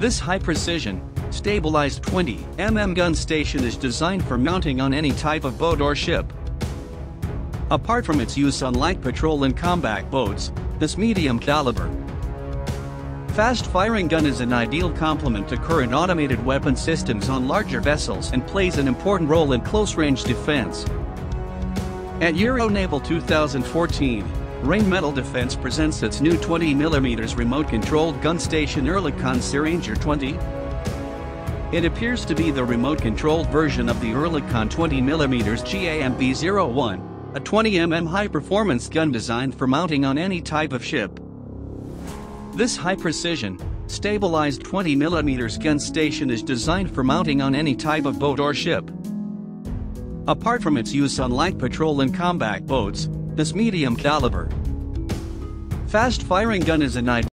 This high-precision, stabilized 20mm gun station is designed for mounting on any type of boat or ship. Apart from its use on light patrol and combat boats, this medium caliber fast-firing gun is an ideal complement to current automated weapon systems on larger vessels and plays an important role in close-range defense. At Euronaval 2014, Rheinmetall Defense presents its new 20mm remote-controlled gun station Oerlikon Searanger 20. It appears to be the remote-controlled version of the Oerlikon 20mm GAMB-01, a 20mm high-performance gun designed for mounting on any type of ship. This high-precision, stabilized 20mm gun station is designed for mounting on any type of boat or ship. Apart from its use on light patrol and combat boats, this medium caliber. Fast-firing gun is an ideal